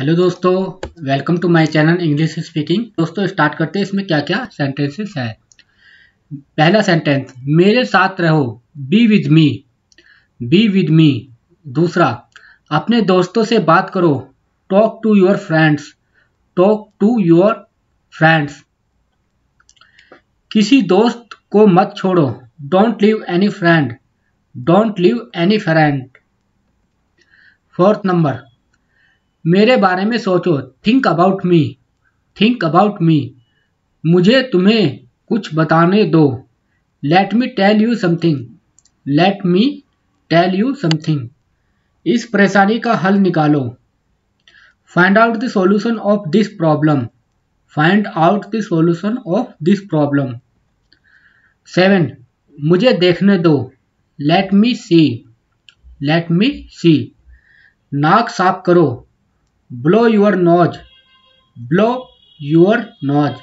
Hello दोस्तों welcome to my channel English speaking दोस्तों start करते हैं, इसमें क्या क्या सेंटेंसेस है? पहला सेंटेंस मेरे साथ रहो be with me be with me दूसरा, अपने दोस्तों से बात करो talk to your friends talk to your friends किसी दोस्त को मत छोड़ो don't leave any friend don't leave any friend fourth number मेरे बारे में सोचो। Think about me think about me मुझे तुम्हें कुछ बताने दो। Let me tell you something let me tell you something इस परेशानी का हल निकालो। Find out the solution of this problem find out the solution of this problem seven मुझे देखने दो। लेट मी सी लेट मी सी नाक साफ़ करो। Blow your nose blow your nose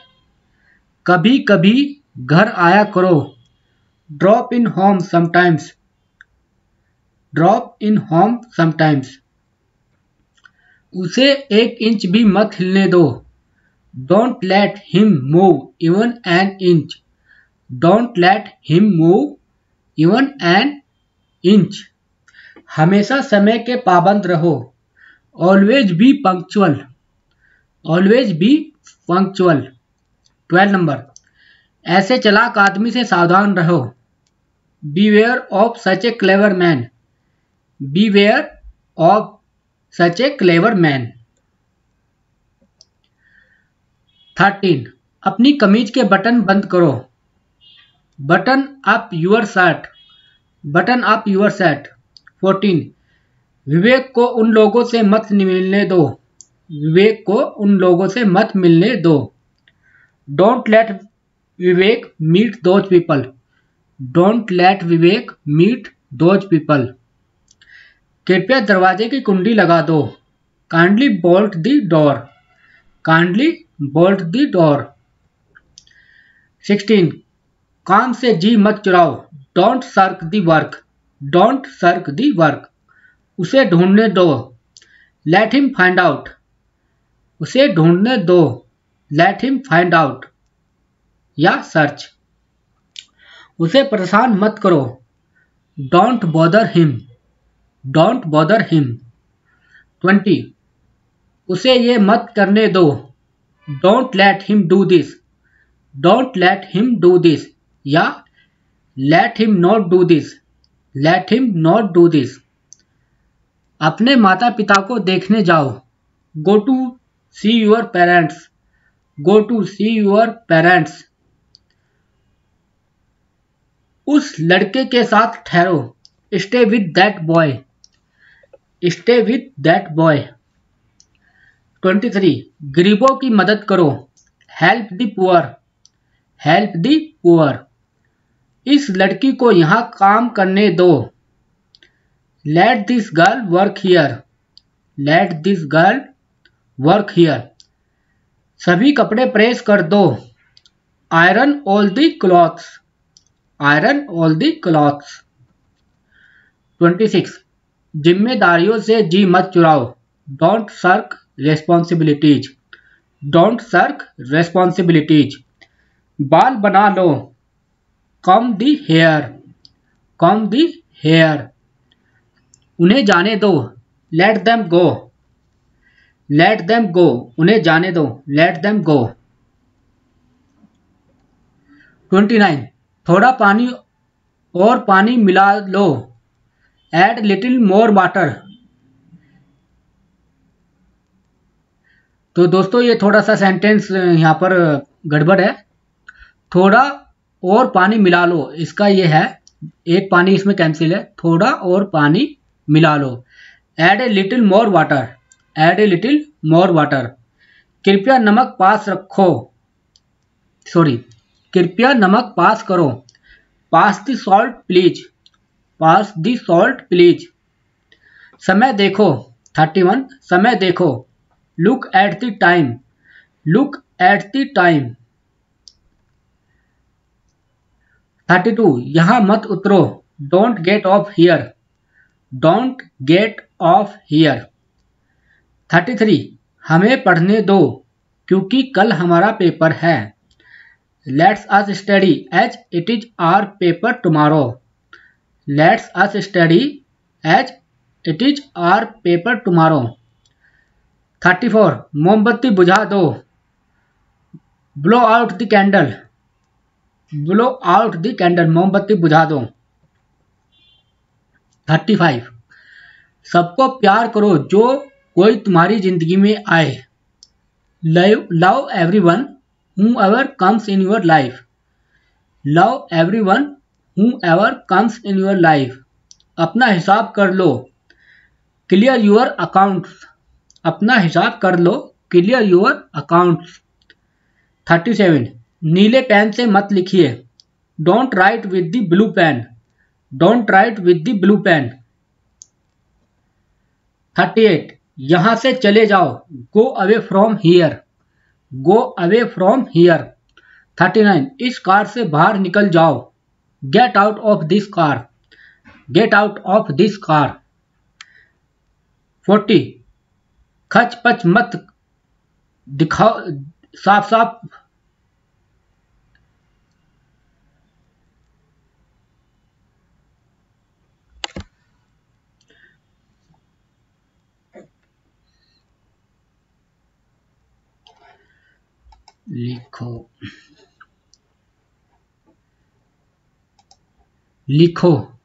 कभी कभी घर आया करो। Drop in home sometimes drop in home sometimes उसे एक इंच भी मत हिलने दो। Don't let him move even an inch don't let him move even an inch हमेशा समय के पाबंद रहो। Always be punctual always be punctual twelve number ऐसे चलाक आदमी से सावधान रहो। Beware of such a clever man beware of such a clever man thirteen अपनी कमीज के बटन बंद करो। Button up your shirt button up your shirt fourteen Vivek को उन लोगों से मत मिलने दो। विवेक को उन लोगों से मत मिलने दो। Don't let Vivek meet those people don't let Vivek meet those people कृपया दरवाजे की कुंडी लगा दो। Kindly bolt the door kindly bolt the door sixteen काम से जी मत चुराओ। Don't shirk the work don't shirk the work उसे ढूँढने दो। लेट हिम फाइंड आउट उसे ढूँढने दो। लेट हिम फाइंड आउट या सर्च उसे परेशान मत करो। Don't bother him don't bother him twenty उसे ये मत करने दो। Don't let him do this don't let him do this या let him not do this let him not do this अपने माता पिता को देखने जाओ। Go to see your parents go to see your parents उस लड़के के साथ ठहरो। Stay with that boy stay with that boy twenty three गरीबों की मदद करो। Help the poor help the poor इस लड़की को यहाँ काम करने दो। Let this girl work here. Let this girl work here. सभी कपड़े प्रेस कर दो। Iron all the clothes iron all the clothes twenty six जिम्मेदारियों से जी मत चुराओ। Don't shirk responsibilities don't shirk responsibilities बाल बना लो। कम दी हेयर कम दी हेयर उन्हें जाने दो। Let them go let them go उन्हें जाने दो। Let them go twenty nine थोड़ा पानी और पानी मिला लो। एड लिटिल मोर वाटर तो दोस्तों, ये थोड़ा सा सेंटेंस यहाँ पर गड़बड़ है। थोड़ा और पानी मिला लो। इसका ये है, एक पानी इसमें कैंसिल है। थोड़ा और पानी मिला लो। Add a little more water add a little more water कृपया नमक पास रखो। सॉरी कृपया नमक पास करो। Pass the salt please pass the salt please समय देखो। थर्टी वन समय देखो। Look at the time look at the time thirty two यहाँ मत उतरो। Don't get off here Don't get off here. 33. हमें पढ़ने दो, क्योंकि कल हमारा पेपर है। Let's us study as it is our paper tomorrow let's us study as it is our paper tomorrow thirty four मोमबत्ती बुझा दो। Blow out the candle blow out the candle मोमबत्ती बुझा दो। Thirty five. सबको प्यार करो जो कोई तुम्हारी ज़िंदगी में आए। Love everyone whoever comes in your life love everyone whoever comes in your life अपना हिसाब कर लो। क्लियर योर अकाउंट्स अपना हिसाब कर लो। Clear your accounts thirty seven. नीले पेन से मत लिखिए। Don't write with the blue pen don't write with the blue pen thirty eight यहाँ से चले जाओ। Go away from here go away from here thirty nine इस कार से बाहर निकल जाओ। Get out of this car get out of this car forty खच पच मत दिखाओ। साफ़ साफ़ लिखो लिखो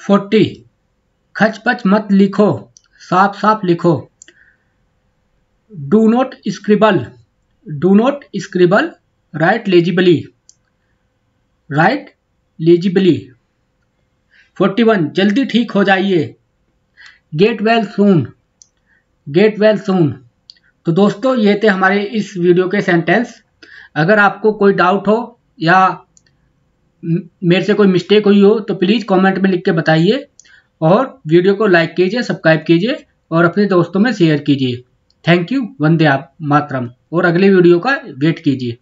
फोर्टी। खचपच मत लिखो, साफ़ साफ़ लिखो। Do not scribble do not scribble write legibly write legibly forty one जल्दी ठीक हो जाइए। Get well soon get well soon तो दोस्तों, ये थे हमारे इस वीडियो के सेंटेंस अगर आपको कोई डाउट हो या मेरे से कोई मिस्टेक हुई हो तो प्लीज़ कमेंट में लिख के बताइए और वीडियो को लाइक कीजिए सब्सक्राइब कीजिए और अपने दोस्तों में शेयर कीजिए। थैंक यू वंदे आप मातरम और अगले वीडियो का वेट कीजिए।